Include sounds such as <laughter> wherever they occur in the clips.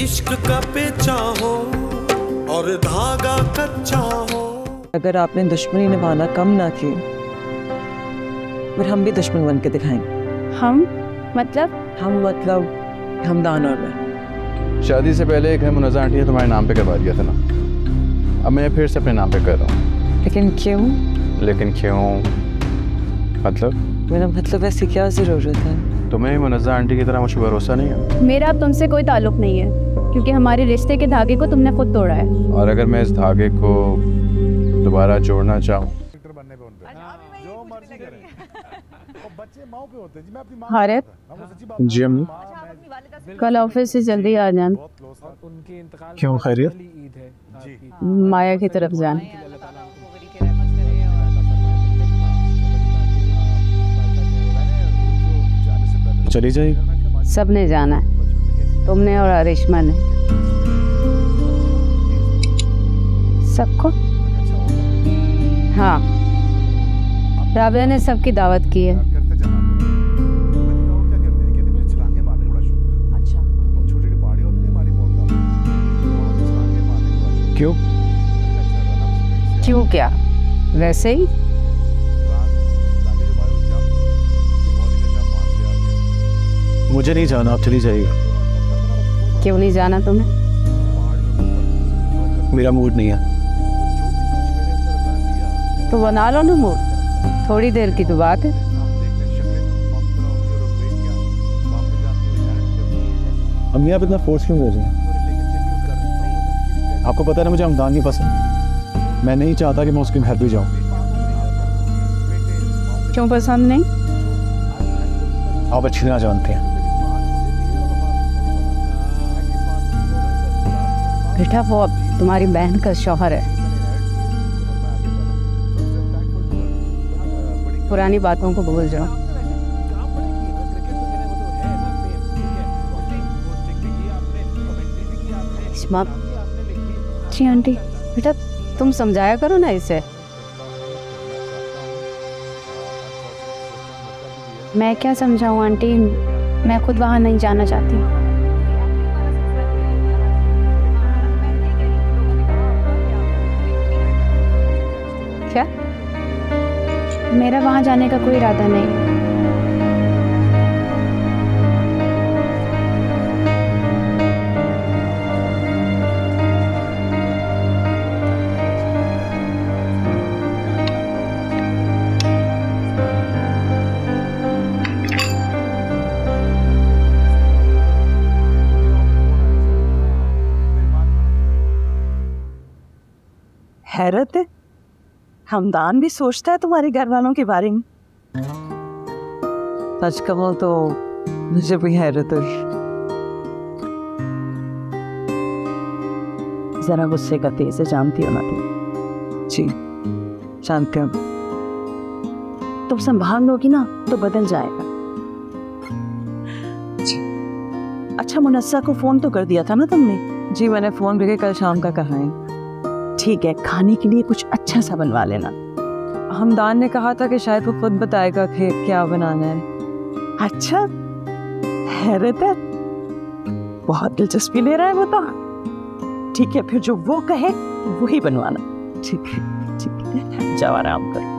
इश्क का पेचा हो और धागा कच्चा हो। अगर आपने दुश्मनी निभाना कम ना की फिर हम भी दुश्मन बन के दिखाएँगे। हम? मतलब? हम मतलब हमदान और मैं। शादी से पहले एक है मुनजा आंटी ने तुम्हारे नाम पे करवा दिया था ना? अब मैं फिर से अपने नाम पे कर रहा हूँ। लेकिन क्यों? लेकिन क्यों? मतलब? मेरा मतलब ऐसी क्या ज़रूरत है? तुम्हें मुनजा आंटी की तरह मुझे भरोसा नहीं है? मेरा अब तुमसे कोई ताल्लुक नहीं है क्योंकि हमारे रिश्ते के धागे को तुमने खुद तोड़ा है। और अगर मैं इस धागे को दोबारा जोड़ना चाहूँ? <laughs> हारित जी अम्मी। कल ऑफ़िस से जल्दी आ जान क्यों खैरियत? माया की तरफ़ जान चली जाएगी। सबने जाना है। तुमने और अरिश्मा ने सबको? हाँ। राबिया ने सबकी दावत की है। क्यों? क्यों क्या? वैसे ही? मुझे नहीं जाना आप चली जाइएगा क्यों नहीं जाना तुम्हें? मेरा मूड नहीं है। तो बना लो ना मूड थोड़ी देर की तो बात है। अम्मी आप इतना फोर्स क्यों कर रही हैं? आपको पता है ना मुझे हमदान नहीं पसंद मैं नहीं चाहता कि मैं उसके घर भी जाऊँ। क्यों पसंद नहीं? आप अच्छी तरह जानते हैं। बेटा वो अब तुम्हारी बहन का शौहर है। पुरानी बातों को भूल जाओ। जी, आंटी, बेटा, तुम समझाया करो ना इसे। मैं क्या समझाऊं, आंटी? मैं खुद वहाँ नहीं जाना चाहती। मेरा वहाँ जाने का कोई इरादा नहीं। हैरत? है हमदान भी सोचता है तुम्हारे घर वालों के बारे में? सच कहूँ तो मुझे भी हैरत जरा गुस्से का तेज से जानती हो ना तुम। जी जानते हो। तुम संभाल लोगी ना तो बदल जाएगा। जी। अच्छा मुनस्सा को फ़ोन तो कर दिया था ना तुमने? जी मैंने फ़ोन करके कल शाम का कहा है। ठीक है खाने के लिए कुछ अच्छा सा बनवा लेना। हमदान ने कहा था कि शायद वो खुद बताएगा कि क्या बनाना है। अच्छा हैरत है। बहुत दिलचस्पी ले रहा है वो तो। ठीक है फिर जो वो कहे वही बनवाना। ठीक है ठीक है जाओ आराम करो।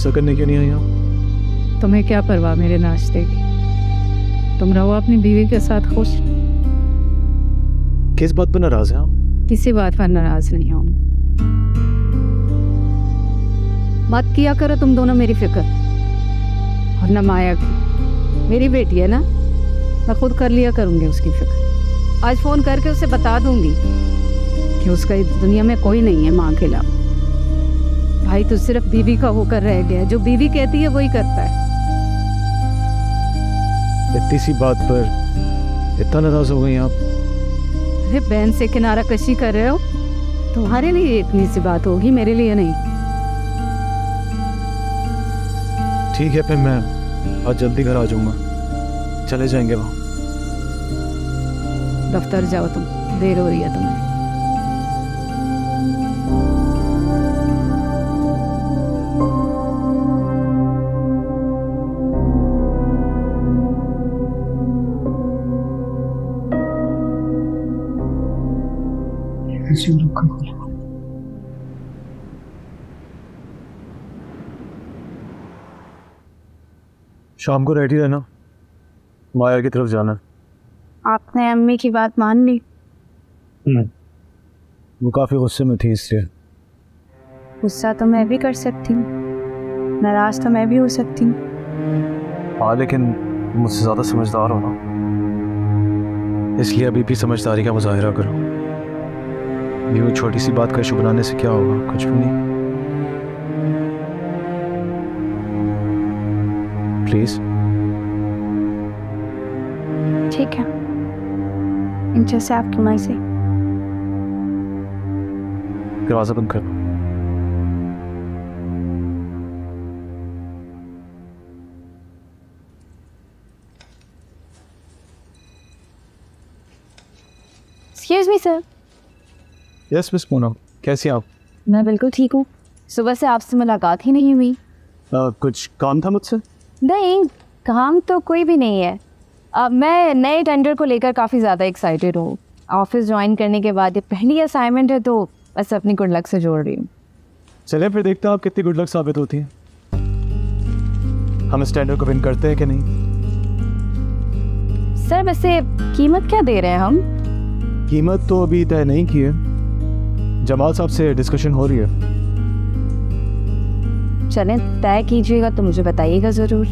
नाश्ता करने क्यों नहीं आई आप? तुम्हें क्या परवाह मेरे नाश्ते की? तुम रहो अपनी बीवी के साथ खुश। किस बात पर नाराज़ हैं आप? किसी बात पर नाराज़ नहीं हूँ। मत किया करो तुम दोनों मेरी फ़िक्र। और न माया की। मेरी बेटी है ना? मैं खुद कर लिया करूँगी उसकी फ़िक्र। आज फ़ोन करके उसे बता दूँगी कि उसका इस दुनिया में कोई नहीं है माँ के अलावा। भाई तो सिर्फ़ बीवी का होकर रह गया जो बीवी कहती है वही करता है। इतनी सी बात पर इतना नाराज़ हो गई आप। अरे बहन से किनारा कशी कर रहे हो? तुम्हारे लिए इतनी सी बात होगी मेरे लिए नहीं। ठीक है फिर मैं आज जल्दी घर आ जाऊँगा। चले जाएँगे वहाँ। दफ्तर जाओ तुम देर हो रही है तुम्हें। शाम को रेडी रहना। माया की तरफ़ जाना। आपने अम्मी की बात मान ली। वो काफ़ी गुस्से में थी इससे। गुस्सा तो मैं भी कर सकती हूँ। नाराज़ तो मैं भी हो सकती हूँ। हाँ लेकिन मुझसे ज़्यादा समझदार हो ना इसलिए अभी भी समझदारी का मुजाहरा करो। ये छोटी सी बात का इशू बनाने से क्या होगा? कुछ भी नहीं। प्लीज़ ठीक है। जैसे आपकी मर्ज़ी। दरवाज़ा बंद कर यस मिस मोना कैसी आप? मैं बिल्कुल ठीक हूँ। सुबह से आपसे मुलाकात ही नहीं हुई। आ, कुछ काम था मुझसे? नहीं काम तो कोई भी नहीं है। अब मैं नए टेंडर को लेकर काफ़ी ज़्यादा एक्साइटेड हूँ। ऑफ़िस ज्वाइन करने के बाद ये पहली असाइनमेंट है तो बस अपनी गुड लक से जोड़ रही हूँ। चलिए फिर देखते हैं आप कितनी गुड लक साबित होती हैं। हम स्टैंडर्ड को विन करते हैं कि नहीं? सर वैसे कीमत क्या दे रहे हैं हम? कीमत तो अभी तय नहीं की है। जमाल साहब से डिस्कशन हो रही है। चले तय कीजिएगा तो मुझे बताइएगा ज़रूर।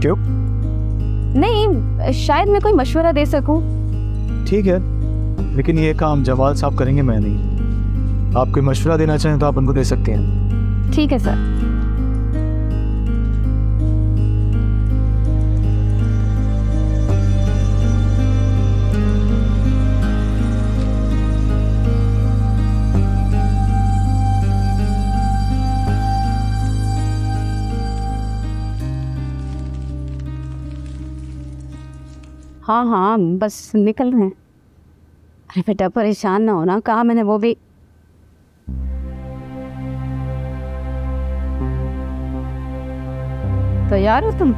क्यों? नहीं शायद मैं कोई मशवरा दे सकूँ। ठीक है लेकिन ये काम जवाल साहब करेंगे मैं नहीं। आप कोई मशवरा देना चाहें तो आप उनको दे सकते हैं। ठीक है सर। हाँ हाँ बस निकल रहे हैं। अरे बेटा परेशान ना होना कहा मैंने वो भी। तैयार हो तुम?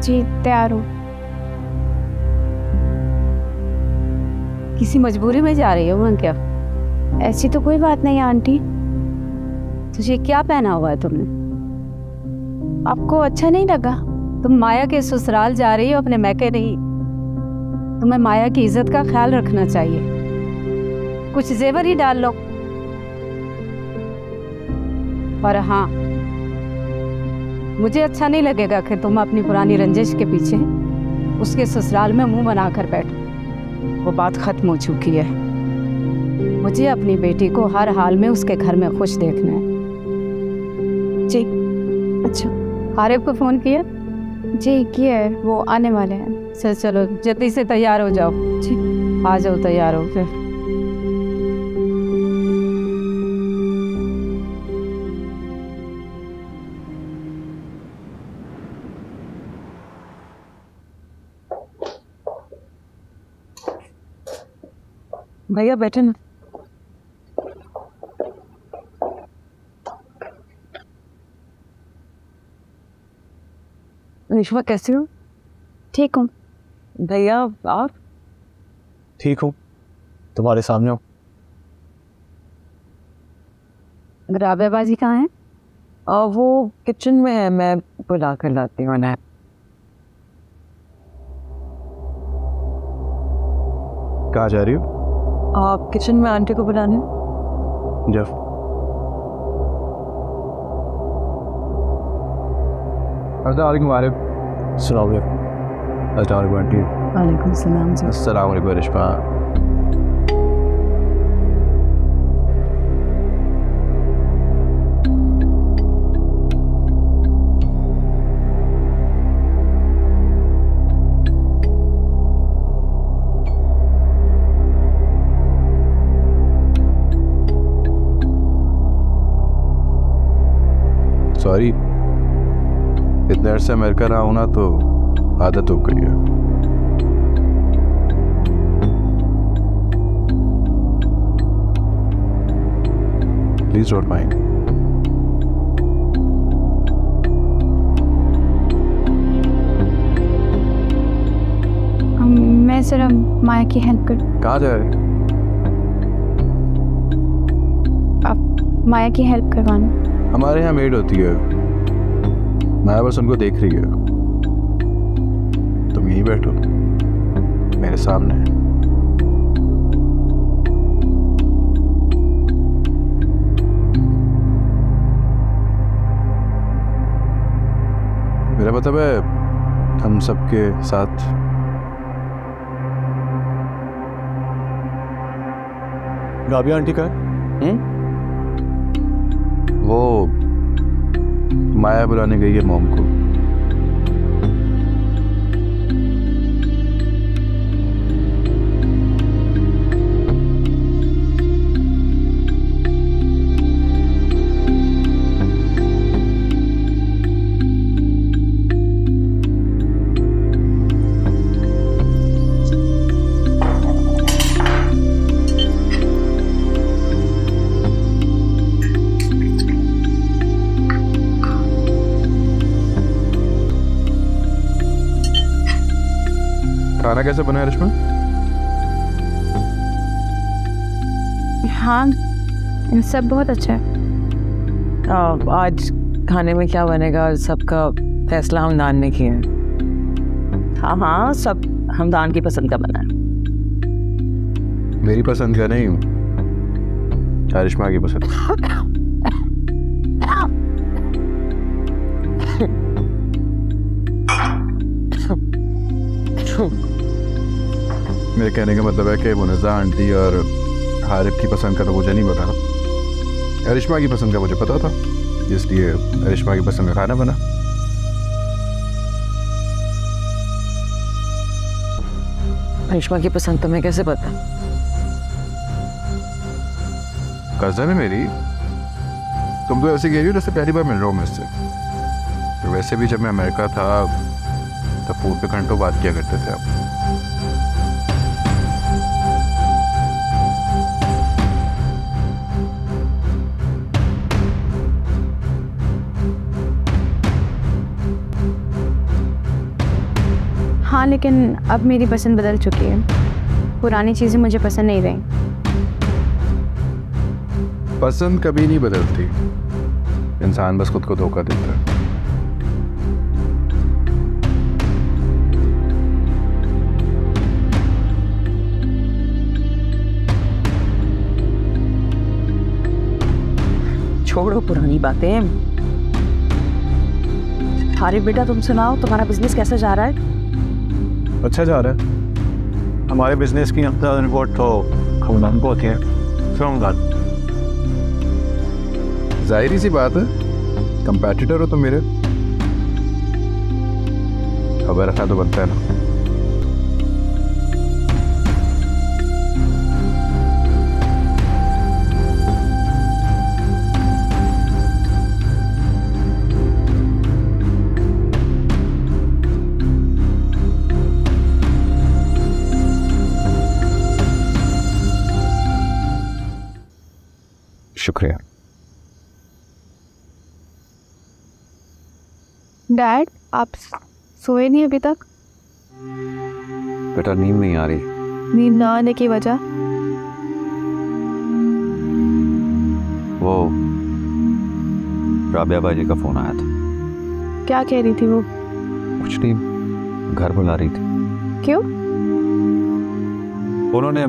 जी तैयार हूँ। किसी मजबूरी में जा रही हो वहाँ क्या? ऐसी तो कोई बात नहीं आंटी। तुझे क्या पहना हुआ है तुमने? आपको अच्छा नहीं लगा? तुम माया के ससुराल जा रही हो, अपने मैके नहीं। तुम्हें माया की इज़्ज़त का ख्याल रखना चाहिए। कुछ जेवर ही डाल लो। और हाँ मुझे अच्छा नहीं लगेगा कि तुम अपनी पुरानी रंजिश के पीछे उसके ससुराल में मुँह बनाकर बैठो। वो बात खत्म हो चुकी है। मुझे अपनी बेटी को हर हाल में उसके घर में खुश देखना है। जी अच्छा। आरिफ को फ़ोन किया? जी, किए वो आने वाले हैं। चल चलो, जल्दी से तैयार हो जाओ। जी, आ जाओ, तैयार हो, फिर। भैया, बैठे ना। निशवा कैसे हो? ठीक हूँ। भैया आप? ठीक हूँ। तुम्हारे सामने हो। बाजी कहाँ है? आ, वो किचन में है मैं बुला कर लाती हूँ ना कहाँ जा रही हो? आप किचन में आंटी को बुलाने। जब अस्सलाम वालेकुम। अस्सलाम वालेकुम अस्सलाम वालेकुम सॉरी इतने अरसे अमेरिका रहा हूँ ना तो आदत हो गई है। प्लीज़ डोंट माइंड मैं ज़रा माया की हेल्प कर कहाँ जा रहे आप माया की हेल्प करवाना। हमारे यहाँ मेड होती है। मैं बस उनको देख रही है। तुम यहीं बैठो। मेरे सामने। मेरा मतलब है हम सबके साथ गाबिया आंटी का है? हम्म? वो माया बुलाने गई है मोम को। कैसे बना है रिश्मा? हाँ इन सब बहुत अच्छा है। आ, आज खाने में क्या बनेगा? सबका फैसला हमदान ने किया है। हाँ हाँ सब हमदान की पसंद का बना है। मेरी पसंद का नहीं करिश्मा की पसंद? <laughs> मेरे कहने का मतलब है कि मुनजा आंटी और हारिफ की पसंद का तो मुझे नहीं पता करिश्मा की पसंद का मुझे पता था इसलिए करिश्मा की पसंद का खाना बना। करिश्मा की पसंद तुम्हें कैसे पता? कज़न है मेरी। तुम तो ऐसे कह रही हो जैसे पहली बार मिल रहा हूँ मुझसे तो वैसे भी जब मैं अमेरिका था तब फ़ोन पे घंटों बात किया करते थे आप। लेकिन अब मेरी पसंद बदल चुकी है। पुरानी चीज़ें मुझे पसंद नहीं रही। पसंद कभी नहीं बदलती। इंसान बस खुद को धोखा देता है। छोड़ो पुरानी बातें। हारिफ बेटा तुम सुनाओ तुम्हारा बिज़नेस कैसा जा रहा है? अच्छा जा रहा है। हमारे बिज़नेस की रिपोर्ट तो हमदान को होती है ज़ाहिर सी बात है। कंपेटिटर हो तो मेरे। खबर रखा तो बनता है ना। शुक्रिया। डैड आप सोए नहीं अभी तक? बेटा नींद नहीं आ रही। नींद ना आने की वजह? वो राबिया बाजी का फ़ोन आया था। क्या कह रही थी वो? कुछ नहीं घर बुला रही थी। क्यों? उन्होंने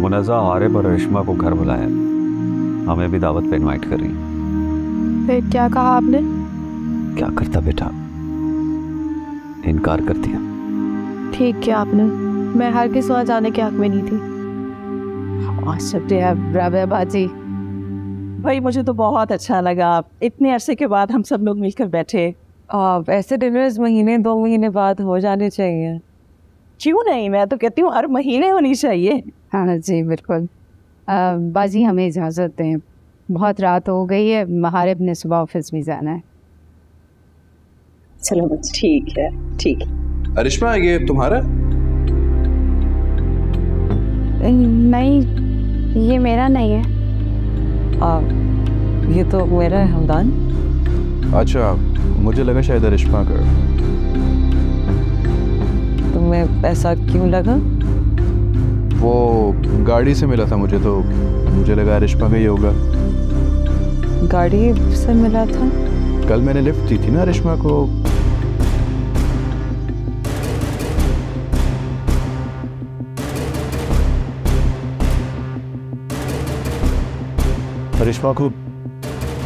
मुनजा आरिब और रिश्मा को घर बुलाया। हमें भी दावत पे इनवाइट कर रही फिर क्या कहा आपने? क्या करता बेटा? इनकार कर दिया। ठीक किया आपने। मैं हर किस वहाँ जाने के हक में नहीं थी। शुक्रिया राबिया बाजी भाई मुझे तो बहुत अच्छा लगा। इतने अरसे के बाद हम सब लोग मिलकर बैठे। आ, ऐसे डिनर्स महीने दो महीने बाद हो जाने चाहिए। क्यों नहीं? मैं तो कहती हूँ हर महीने होनी चाहिए। हाँ जी बिल्कुल। बाजी हमें इजाज़त दें। बहुत रात हो गई है महारिब ने सुबह ऑफ़िस भी जाना है। चलो बस ठीक है ठीक है। अरिश्मा ये तुम्हारा? नहीं ये मेरा नहीं है। आ, ये तो मेरा है हमदान। अच्छा मुझे लगा शायद अरिश्मा का। तुम्हें ऐसा क्यों लगा? वो गाड़ी से मिला था मुझे तो। मुझे लगा अरिश्मा का ही होगा। गाड़ी से मिला था? कल मैंने लिफ्ट दी थी ना अरिश्मा को। करिश्मा को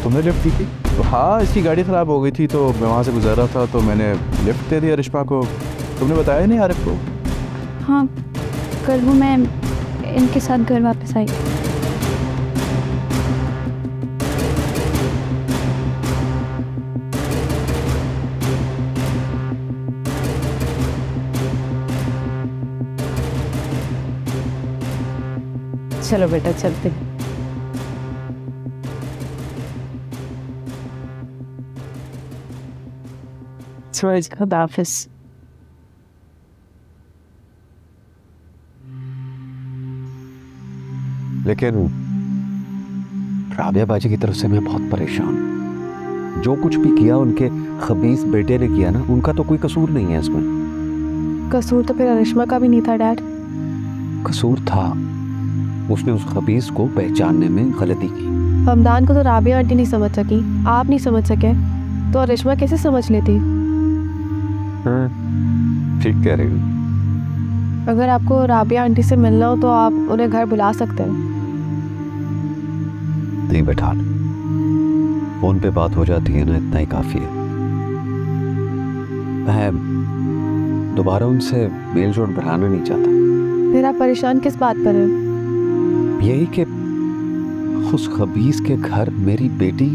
तुमने लिफ्ट दी थी? तो हाँ इसकी गाड़ी ख़राब हो गई थी तो मैं वहाँ से गुजर रहा था तो मैंने लिफ्ट दे दिया अरिश्मा को। तुमने बताया नहीं आरिफ को? हाँ कल वो मैं इनके साथ घर वापस आई। चलो बेटा चलते। हैं सूरज खुदाफिज लेकिन राबिया बाजी की तरफ़ से मैं बहुत परेशान। हूँ। जो कुछ भी किया उनके खबीस बेटे ने किया ना उनका तो कोई कसूर नहीं है इसमें। कसूर तो फिर अरिश्मा का भी नहीं था डैड। कसूर था। उसने उस खबीस को पहचानने में गलती की। हमदान को तो राबिया आंटी नहीं समझ सकी आप नहीं समझ सके। तो अरिश्मा कैसे समझ लेती? ठीक कह रही हूँ। अगर आपको राबिया आंटी से मिलना हो तो आप उन्हें घर बुला सकते हैं। नहीं बैठा फ़ोन पे बात हो जाती है ना इतना ही काफ़ी है। मैं दोबारा उनसे मेल जोल बढ़ाना नहीं चाहता। फिर आप परेशान किस बात पर हैं? यही कि उस खबीस के घर मेरी बेटी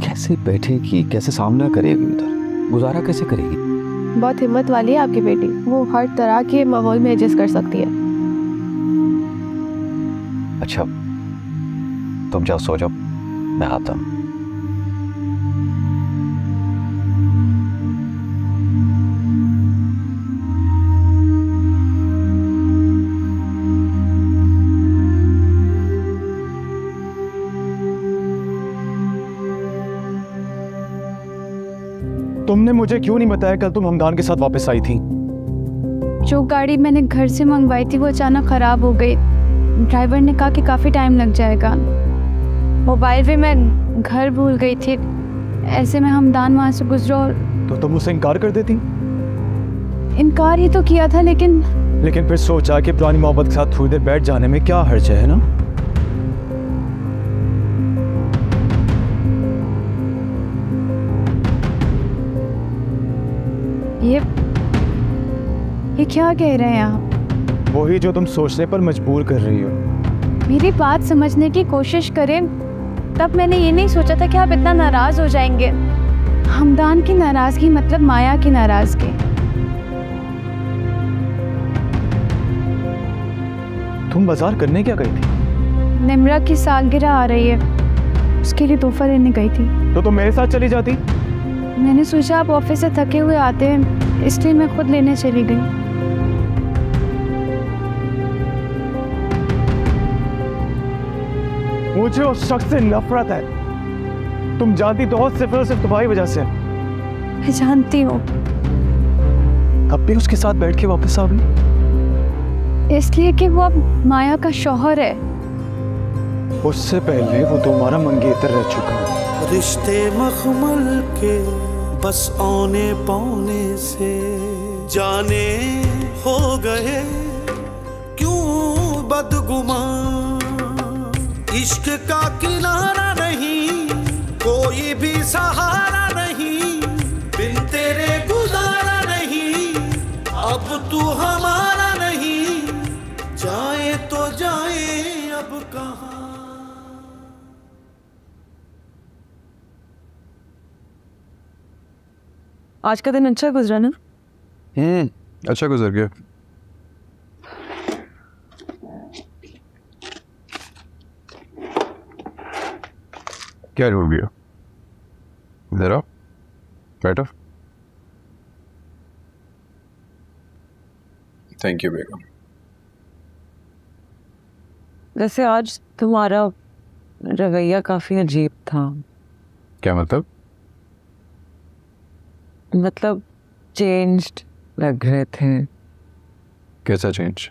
कैसे बैठेगी कैसे सामना करेगी उधर? गुजारा कैसे करेगी? बहुत हिम्मत वाली है आपकी बेटी। वो हर तरह के माहौल में एडजस्ट कर सकती है। अच्छा तुम जाओ सो जाओ मैं आता हूँ तुमने मुझे क्यों नहीं बताया कल तुम हमदान के साथ वापस आई थी? जो गाड़ी मैंने घर से मंगवाई थी वो अचानक ख़राब हो गई। ड्राइवर ने कहा कि काफ़ी टाइम लग जाएगा। मोबाइल भी मैं घर भूल गई थी। ऐसे में हमदान वहाँ से गुजरो और तो तुम मुझसे इनकार कर देती? इनकार ही तो किया था लेकिन लेकिन फिर सोचा कि पुरानी मोहब्बत के साथ थोड़ी देर बैठ जाने में क्या हर्ज है ना? ये ये क्या कह रहे हैं आप? वही जो तुम सोचने पर मजबूर कर रही हो। मेरी बात समझने की कोशिश करें। तब मैंने ये नहीं सोचा था कि आप इतना नाराज़ हो जाएँगे। हमदान की नाराज़गी मतलब माया की नाराज़गी। तुम बाज़ार करने क्या गई थी? निमरा की सालगिरह आ रही है। उसके लिए तोहफा लेने गई थी। तो तुम तो मेरे साथ चली जाती? मैंने सोचा आप ऑफ़िस से थके हुए आते हैं इसलिए मैं खुद लेने चली गई। मुझे उस शख्स से नफरत है। तुम जानती तो हो सिर्फ़ और सिर्फ़ तुम्हारी वजह से। मैं जानती हूँ। अब भी उसके साथ बैठ के वापस आ गई इसलिए कि वो अब माया का शौहर है। उससे पहले वो तुम्हारा मंगेतर रह चुका। है रिश्ते मखमल के बस आने पौने से जाने हो गए। क्यों बदगुमान इश्क का किनारा नहीं कोई भी सहारा नहीं बिन तेरे गुजारा नहीं अब तू हमारा नहीं जाए तो जाए अब कहा। आज का दिन अच्छा गुजरा ना? हम्म अच्छा गुजर गया। क्या हो? गया इधर आओ। बैठो थैंक यू बेगम वैसे आज तुम्हारा रवैया काफ़ी अजीब था। क्या मतलब? मतलब चेंज्ड लग रहे थे। कैसा चेंज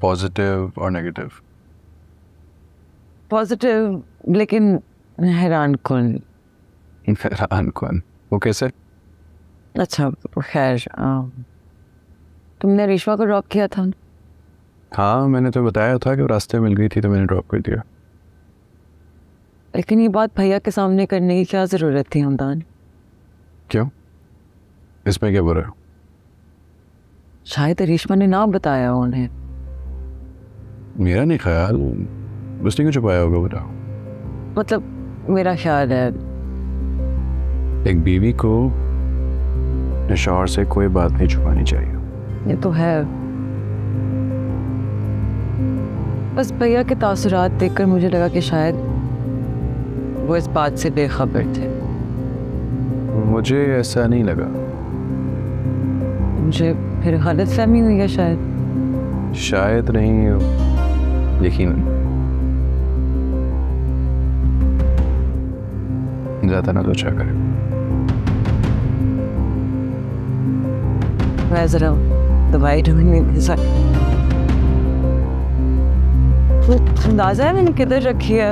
पॉजिटिव और नेगेटिव पॉजिटिव लेकिन हैरान कौन? हैरान कौन? वो कैसे? अच्छा खैर तुमने रेशमा को ड्रॉप किया था? हाँ मैंने तो बताया था कि रास्ते मिल गई थी तो मैंने ड्रॉप कर दिया। लेकिन ये बात भैया के सामने करने की क्या ज़रूरत थी हमदान? क्यों? इसमें क्या बुरा है? शायद रेशमा ने ना बताया उन्हें। मेरा नहीं ख्याल। उसने क्यों छुपाया होगा बताओ। मतलब मेरा ख्याल है। एक बीवी को अपने शौहर से कोई बात नहीं छुपानी चाहिए। ये तो है। बस भैया के तासुरात देखकर मुझे लगा कि शायद वो इस बात से बेखबर थे। मुझे ऐसा नहीं लगा। मुझे फिर गलत फहमी हुई है शायद। शायद नहीं यकीन ज़्यादा ना सोचा करें अंदाज़ा है मैंने किधर रखी है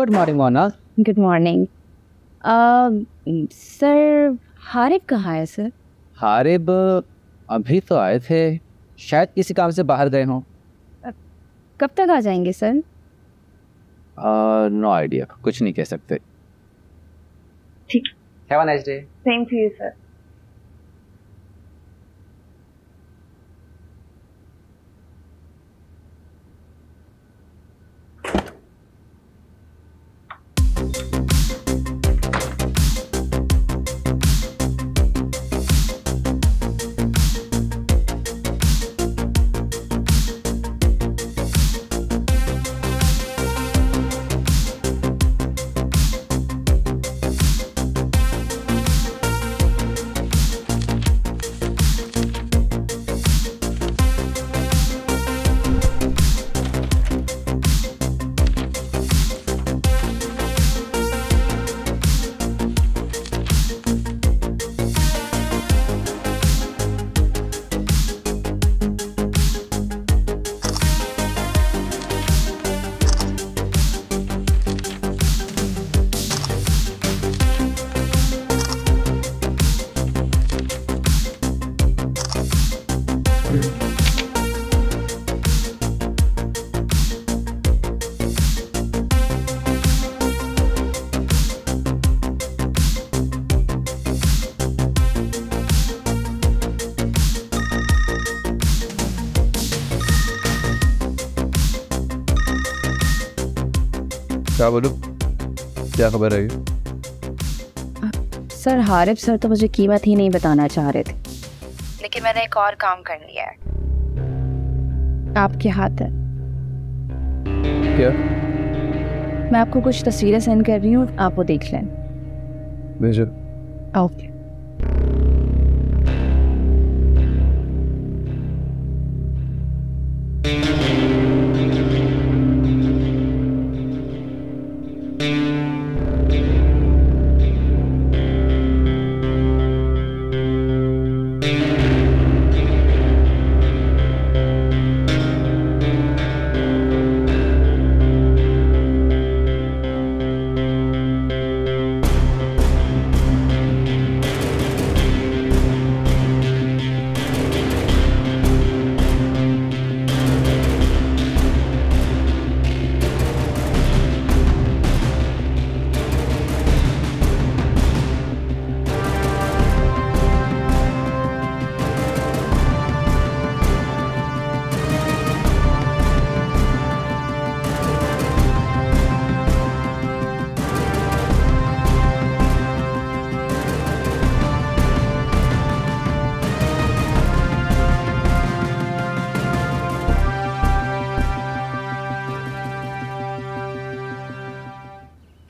good morning Mona good morning sir Harif कहाँ है सर हारिब अभी तो आए थे। शायद किसी काम से बाहर गए हों। कब तक आ जाएँगे सर नो आइडिया कुछ नहीं कह सकते। ठीक। Have a nice day same to you sir क्या बोलूँ। क्या खबर है? सर हारिफ सर तो मुझे कीमत ही नहीं बताना चाह रहे थे। लेकिन मैंने एक और काम कर लिया है। आपके हाथ है। क्या? मैं आपको कुछ तस्वीरें सेंड कर रही हूँ आप वो देख लें। भेजो। ओके।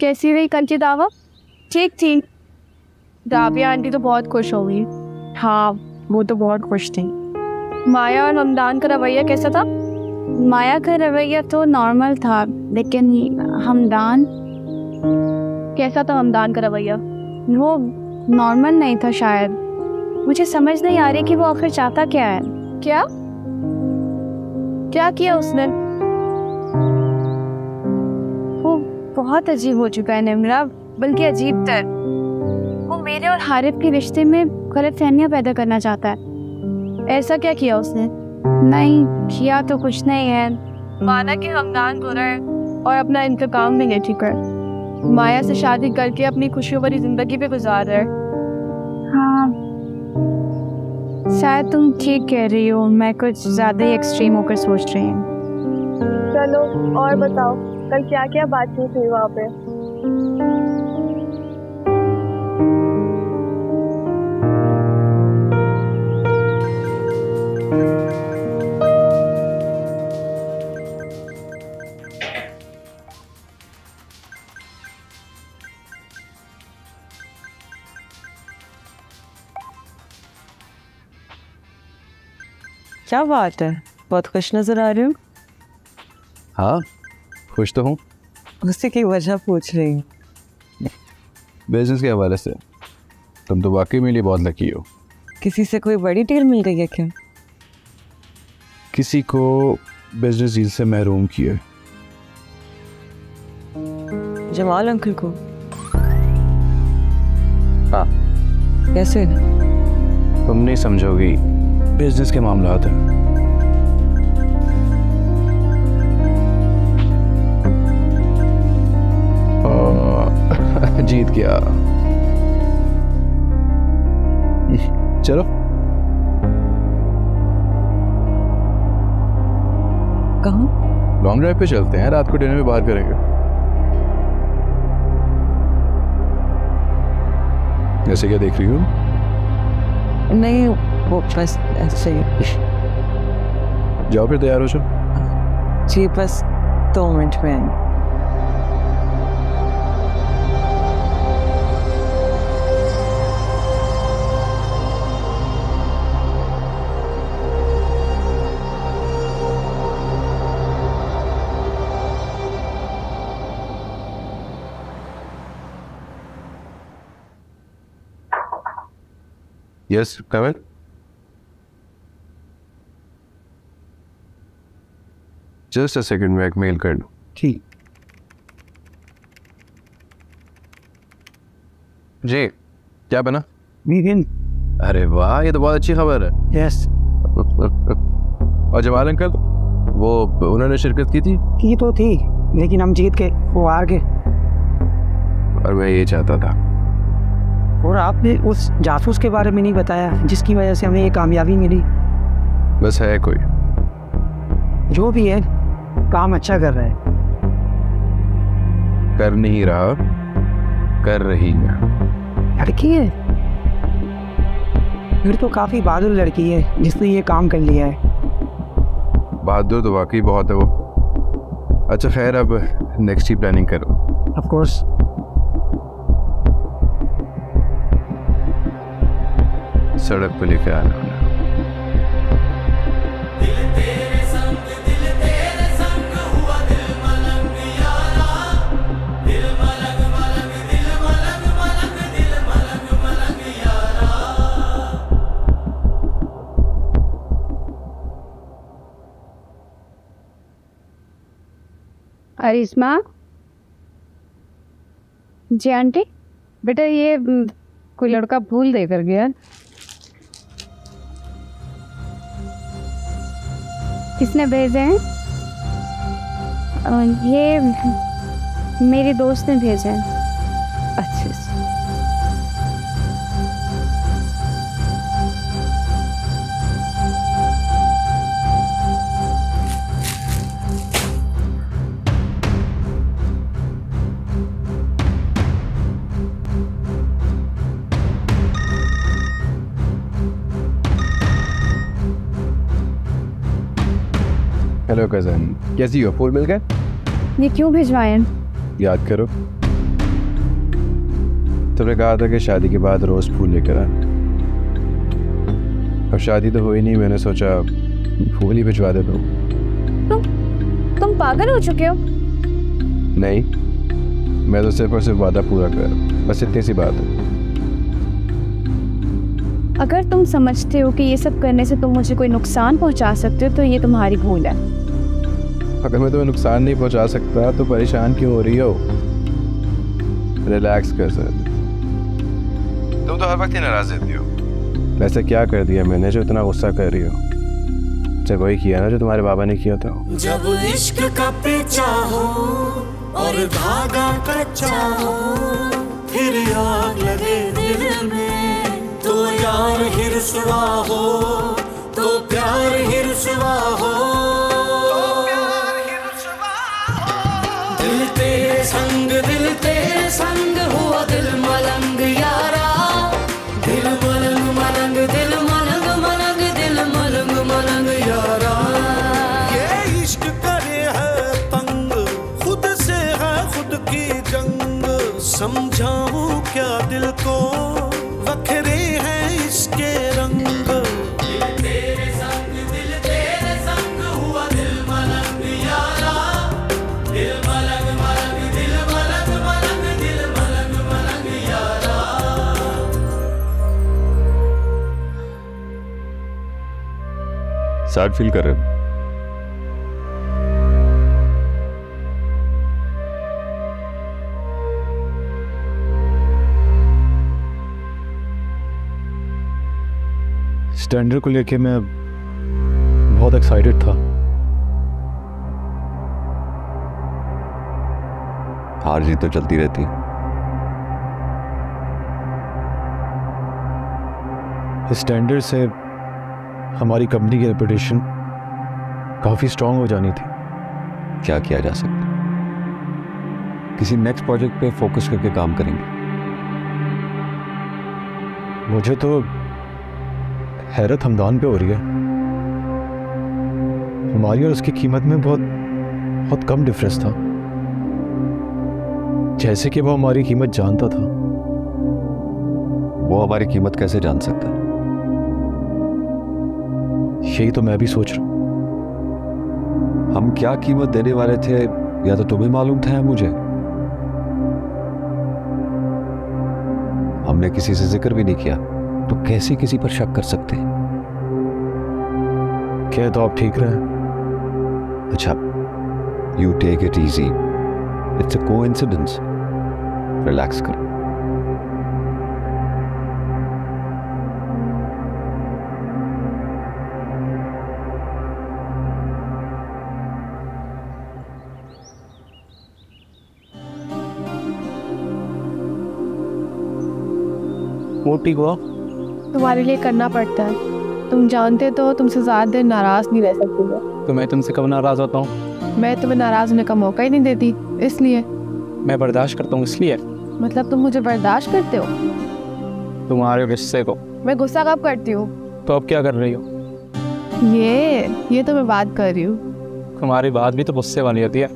कैसी रही कल की दावत ठीक थी। राबिया आंटी तो बहुत खुश हो गई। हाँ वो तो बहुत खुश थी। माया और हमदान का रवैया कैसा था? माया का रवैया तो नॉर्मल था, लेकिन हमदान? कैसा था हमदान का रवैया? वो नॉर्मल नहीं था शायद। मुझे समझ नहीं आ रही कि वो आखिर चाहता क्या है। क्या? क्या किया उसने? बहुत अजीब हो चुका है निमरा बल्कि अजीब तर। वो मेरे और हारिफ के रिश्ते में गलत फहमियाँ पैदा करना चाहता है। ऐसा क्या किया उसने? नहीं, किया तो कुछ नहीं है। माना कि हमदान बुरा है और अपना इंतकाम भी नहीं ठीक है माया से शादी करके अपनी खुशियों भरी ज़िंदगी पे गुजार। रहा है। हाँ शायद तुम ठीक कह रही हो, मैं कुछ ज़्यादा ही एक्सट्रीम होकर सोच रही हूँ। चलो, और बताओ। कल क्या क्या बातचीत हुई वहाँ पे? क्या बात है? बहुत खुश नज़र आ रही हूँ। हाँ। खुश तो हूँ। उसी की वजह पूछ रही बिज़नेस के हवाले से। तुम तो वाकई मेरे लिए बहुत लकी हो। किसी से कोई बड़ी डील मिल गई है क्या? किसी को बिज़नेस डील से महरूम किए जमाल अंकल को। हाँ। कैसे? तुम नहीं समझोगी बिज़नेस के मामला हैं। गया। चलो। कहाँ? लॉन्ग ड्राइव पे चलते हैं रात को डिनर में बाहर करेंगे। ऐसे क्या देख रही हो? नहीं वो बस ऐसे ही। जाओ फिर तैयार हो जाओ। जी बस दो मिनट में आई yes Kamal just a second मैं एक मेल कर लूँ ठीक। जी क्या बना? मीटिंग अरे वाह ये तो बहुत अच्छी खबर है। यस और जमाल अंकल वो उन्होंने शिरकत की थी? की तो थी लेकिन हम जीत के वो आ गए। और मैं ये चाहता था। और आपने उस जासूस के बारे में नहीं बताया जिसकी वजह से हमें ये कामयाबी मिली? बस है कोई। जो भी है काम अच्छा कर रहा है। कर नहीं रहा कर रही है। लड़की है? फिर तो काफ़ी बहादुर लड़की है जिसने ये काम कर लिया है। बहादुर तो वाकई बहुत है वो। अच्छा खैर अब नेक्स्ट ही प्लानिंग करो। ऑफ़ कोर्स सड़क पे लेके आना अरिश्मा? जी आंटी, बेटा ये कोई लड़का भूल दे कर गया। किसने भेजे हैं? ये मेरे दोस्त ने भेजे हैं। अच्छे। हेलो कज़न कैसी हो? फूल मिल गए? ये क्यों भिजवाए याद करो। तुमने कहा था कि शादी के बाद रोज फूल लेकर आ अब शादी तो हुई नहीं मैंने सोचा फूल ही भिजवा दे दो तुम पागल हो चुके हो। नहीं मैं तो सिर्फ़ और सिर्फ़ वादा पूरा कर बस इतनी सी बात है। अगर तुम समझते हो कि ये सब करने से तुम मुझे कोई नुकसान पहुँचा सकते हो तो ये तुम्हारी भूल है। अगर मैं तुम्हें नुकसान नहीं पहुँचा सकता तो परेशान क्यों हो रही हो? रिलैक्स कर सर तुम तो हर वक्त ही नाराज़ रहती हो। वैसे क्या कर दिया मैंने जो इतना गुस्सा कर रही हो? जब वही किया ना जो तुम्हारे बाबा ने किया था। जब इश्क का पेचा हो और धागा कच्चा हो फिर आग लगे दिल में तो यार ही रुसवा हो तो प्यार ही रुसवा हो। संग दिल तेरे संग। सैड फील कर रहे हो? स्टैंडर्ड को लेके मैं बहुत एक्साइटेड था। हार जीत तो चलती रहती। है स्टैंडर्ड से हमारी कंपनी की रेपुटेशन काफ़ी स्ट्रांग हो जानी थी। क्या किया जा सकता? किसी नेक्स्ट प्रोजेक्ट पे फोकस करके काम करेंगे। मुझे तो हैरत हमदान पे हो रही है। हमारी और उसकी कीमत में बहुत बहुत कम डिफरेंस था। जैसे कि वो हमारी कीमत जानता था। वो हमारी कीमत कैसे जान सकता? है यही तो मैं भी सोच रहा हूँ। हम क्या कीमत देने वाले थे, या तो तुम्हें मालूम था या मुझे? हमने किसी से ज़िक्र भी नहीं किया तो कैसे किसी पर शक कर सकते क्या तो आप ठीक रहे? अच्छा you take it easy it's a coincidence relax करो। मोटी हुआ तुम्हारे लिए करना पड़ता है। तुम जानते तो तुमसे ज़्यादा देर नाराज़ नहीं रह सकती तो मैं तुमसे कब नाराज़ होता हूँ? मैं तुम्हें नाराज़ होने का मौका ही नहीं देती इसलिए। मैं बर्दाश्त करता हूँ इसलिए। मतलब तुम मुझे बर्दाश्त करते हो? तुम्हारे गुस्से को। मैं गुस्सा कब करती हूँ? तो अब क्या कर रही हो? ये ये तो मैं बात कर रही हूँ। तुम्हारी बात भी तो गुस्से वाली होती है।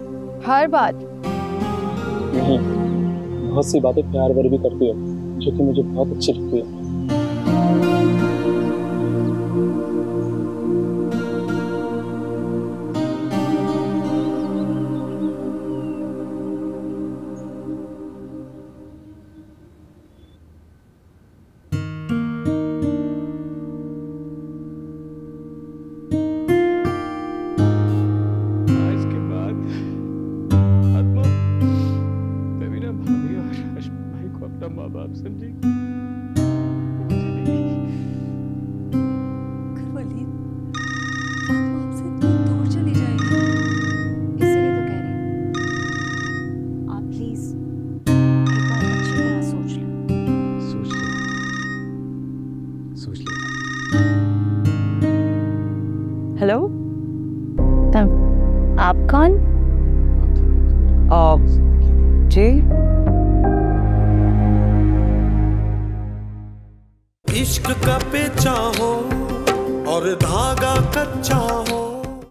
हर बात। बहुत सी बातें प्यार भर भी करती हो, जो कि मुझे बहुत अच्छी लगती है।